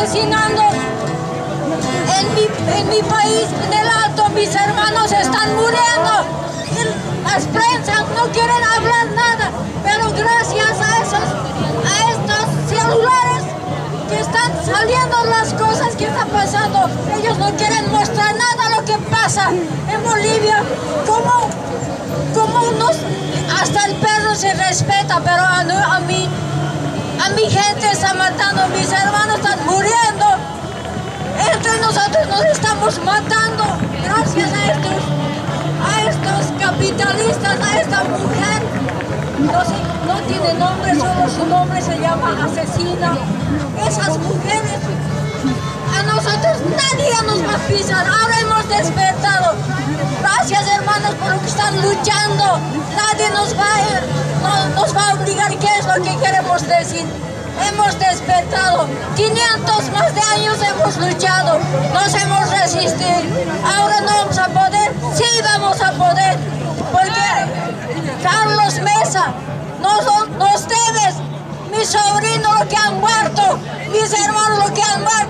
asesinando. En mi, en mi país, en el alto, mis hermanos están muriendo. Las prensas no quieren hablar nada, pero gracias a esos, a estos celulares que están saliendo las cosas que están pasando, ellos no quieren mostrar nada lo que pasa en Bolivia, como, como nos, hasta el perro se respeta, pero a, a mí a mi gente está matando, mis hermanos estamos matando gracias a estos, a estos capitalistas, a esta mujer. No, no tiene nombre, solo su nombre se llama asesina. Esas mujeres, a nosotros nadie nos va a pisar. Ahora hemos despertado. Gracias hermanos por lo que están luchando. Nadie nos va nos va a obligar qué es lo que queremos decir. Hemos despertado, 500 más de años hemos luchado, nos hemos resistido. Ahora no vamos a poder, sí vamos a poder, porque Carlos Mesa, no, no ustedes, mis sobrinos lo que han muerto, mis hermanos lo que han muerto,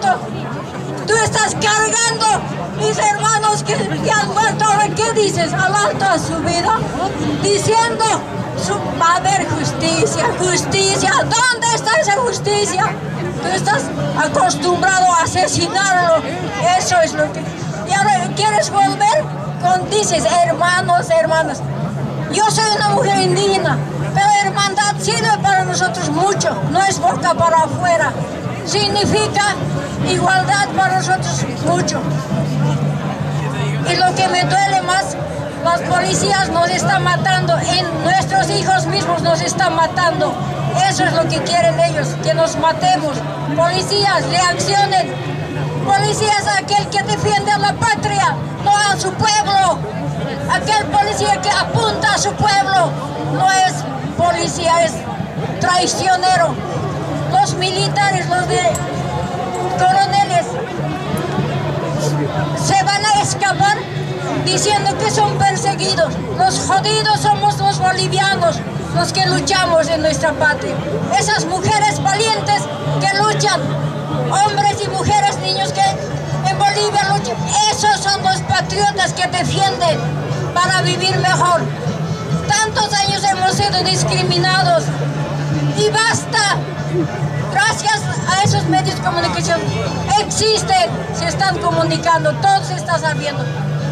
estás cargando mis hermanos que, que han ahora qué dices, al alto ha subido, diciendo va a haber justicia, justicia. ¿Dónde está esa justicia? Tú estás acostumbrado a asesinarlo. Eso es lo que... Y ahora quieres volver con, dices, hermanos, hermanas. Yo soy una mujer indígena, pero hermandad sirve para nosotros mucho. No es boca para afuera. Significa igualdad para nosotros mucho. Y lo que me duele más las policías nos están matando, en nuestros hijos mismos nos están matando. Eso es lo que quieren ellos, que nos matemos. Policías, reaccionen. Policías, aquel que defiende a la patria, no a su pueblo. Aquel policía que apunta a su pueblo, no es policía, es traicionero. Los militares, los de coroneles, se van a escapar diciendo que son perseguidos. Los jodidos somos los bolivianos, los que luchamos en nuestra patria. Esas mujeres valientes que luchan, hombres y mujeres, niños que en Bolivia luchan, esos son los patriotas que defienden para vivir mejor. Tantos años hemos sido discriminados y basta. Gracias a medios de comunicación existen, se están comunicando, todo se está sabiendo.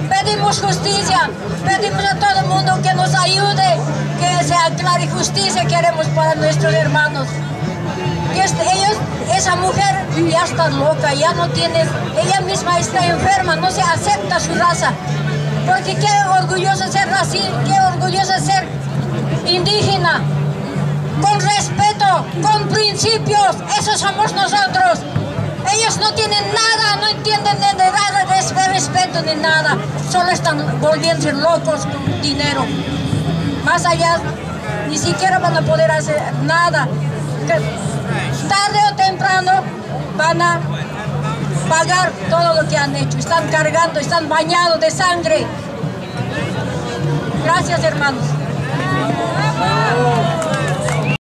Pedimos justicia, pedimos a todo el mundo que nos ayude, que se aclare justicia queremos para nuestros hermanos. Que este, ellos, esa mujer ya está loca, ya no tiene, ella misma está enferma, no se acepta su raza. Porque qué orgullosa ser así, qué orgullosa ser indígena, con respeto, con principios, esos somos nosotros. Ellos no tienen nada, no entienden de nada de respeto ni nada. Solo están volviéndose locos con dinero. Más allá, ni siquiera van a poder hacer nada. Tarde o temprano van a pagar todo lo que han hecho. Están cargando, están bañados de sangre. Gracias, hermanos.